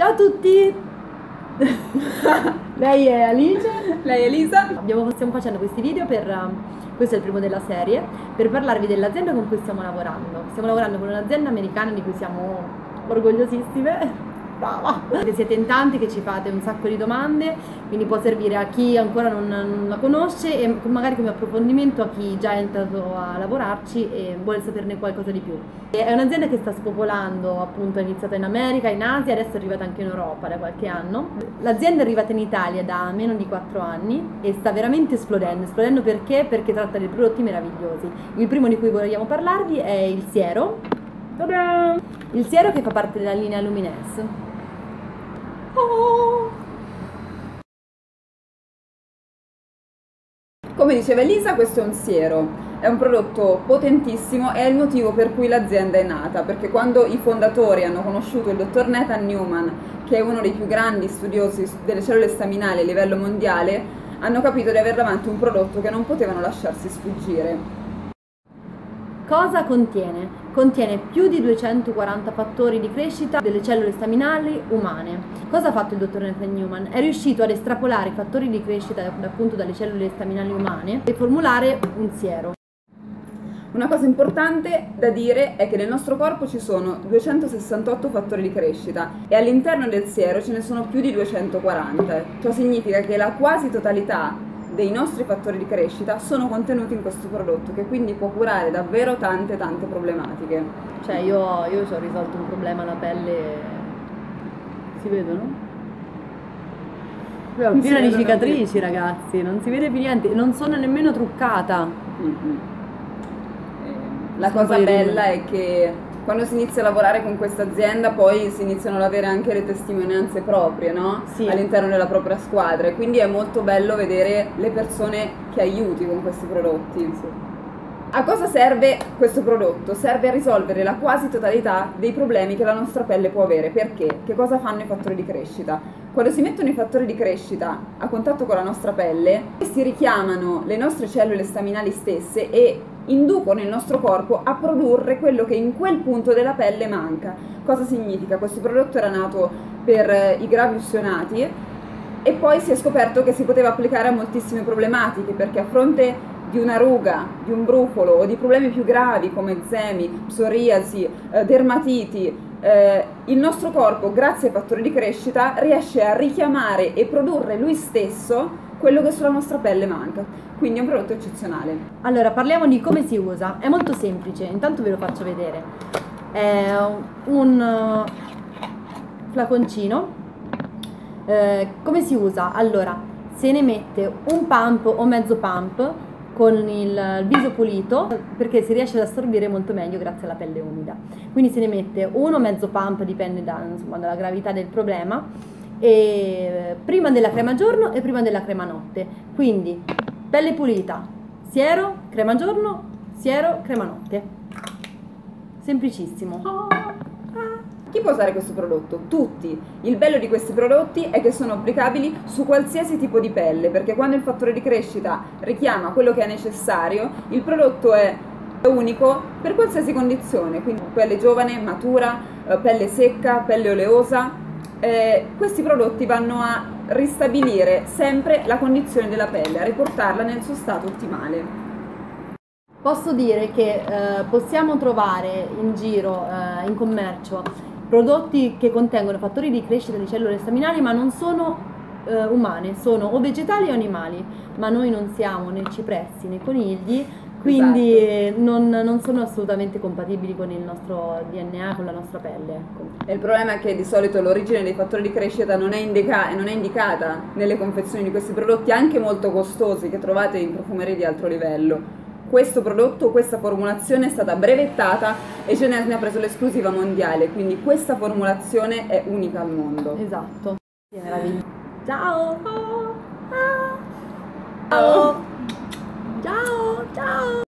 Ciao a tutti! Lei è Alice. Lei è Elisa. Abbiamo- stiamo facendo questi video per, um, questo è il primo della serie, per parlarvi dell'azienda con cui stiamo lavorando. Stiamo lavorando con un'azienda americana di cui siamo orgogliosissime. Brava! Siete in tanti che ci fate un sacco di domande, quindi può servire a chi ancora non, non la conosce e magari come approfondimento a chi già è entrato a lavorarci e vuole saperne qualcosa di più. È un'azienda che sta spopolando, appunto, è iniziata in America, in Asia, adesso è arrivata anche in Europa da qualche anno. L'azienda è arrivata in Italia da meno di 4 anni e sta veramente esplodendo. Esplodendo perché? Perché tratta di prodotti meravigliosi. Il primo di cui vogliamo parlarvi è il siero. Il siero che fa parte della linea Lumines. Come diceva Elisa, questo è un siero, è un prodotto potentissimo e è il motivo per cui l'azienda è nata, perché quando i fondatori hanno conosciuto il dottor Nathan Newman, che è uno dei più grandi studiosi delle cellule staminali a livello mondiale, hanno capito di aver davanti un prodotto che non potevano lasciarsi sfuggire. Cosa contiene? Contiene più di 240 fattori di crescita delle cellule staminali umane. Cosa ha fatto il dottor Nathan Newman? È riuscito ad estrapolare i fattori di crescita appunto dalle cellule staminali umane e formulare un siero. Una cosa importante da dire è che nel nostro corpo ci sono 268 fattori di crescita e all'interno del siero ce ne sono più di 240. Ciò significa che la quasi totalità dei nostri fattori di crescita sono contenuti in questo prodotto che quindi può curare davvero tante tante problematiche. Cioè io, io ci ho risolto un problema alla pelle, si vedono? Piena di cicatrici ragazzi, non si vede più niente, non sono nemmeno truccata. Mm-mm. Eh, La Sono cosa bella è che quando si inizia a lavorare con questa azienda poi si iniziano ad avere anche le testimonianze proprie, no? Sì. All'interno della propria squadra e quindi è molto bello vedere le persone che aiuti con questi prodotti. A cosa serve questo prodotto? Serve a risolvere la quasi totalità dei problemi che la nostra pelle può avere. Perché? Che cosa fanno i fattori di crescita? Quando si mettono i fattori di crescita a contatto con la nostra pelle, si richiamano le nostre cellule staminali stesse e inducono il nostro corpo a produrre quello che in quel punto della pelle manca. Cosa significa? Questo prodotto era nato per eh, i gravi ustionati e poi si è scoperto che si poteva applicare a moltissime problematiche perché a fronte di una ruga, di un brufolo o di problemi più gravi come eczemi, psoriasi, eh, dermatiti, eh, il nostro corpo, grazie ai fattori di crescita, riesce a richiamare e produrre lui stesso quello che sulla nostra pelle manca. Quindi è un prodotto eccezionale. Allora, parliamo di come si usa. È molto semplice, intanto ve lo faccio vedere. È un eh, flaconcino. Eh, come si usa? Allora, se ne mette un pump o mezzo pump con il viso pulito perché si riesce ad assorbire molto meglio grazie alla pelle umida. Quindi se ne mette uno mezzo pump, dipende da- insomma, dalla gravità del problema, e prima della crema giorno e prima della crema notte. Quindi pelle pulita, siero, crema giorno, siero, crema notte. Semplicissimo. Chi può usare questo prodotto? Tutti. Il bello di questi prodotti è che sono applicabili su qualsiasi tipo di pelle, perché quando il fattore di crescita richiama quello che è necessario, il prodotto è unico per qualsiasi condizione, quindi pelle giovane, matura, eh, pelle secca, pelle oleosa. Eh, questi prodotti vanno a ristabilire sempre la condizione della pelle, a riportarla nel suo stato ottimale. Posso dire che eh, possiamo trovare in giro, eh, in commercio, prodotti che contengono fattori di crescita di cellule staminali ma non sono eh, umane, sono o vegetali o animali, ma noi non siamo né cipressi né conigli, quindi eh, non, non sono assolutamente compatibili con il nostro DNA, con la nostra pelle. Ecco. E il problema è che di solito l'origine dei fattori di crescita non è, indica- non è indicata nelle confezioni di questi prodotti anche molto costosi che trovate in profumerie di alto livello. Questo prodotto, questa formulazione è stata brevettata e Genes ne ha preso l'esclusiva mondiale, quindi questa formulazione è unica al mondo. Esatto. Che meraviglia. Ciao! Ciao! Ciao! Ciao!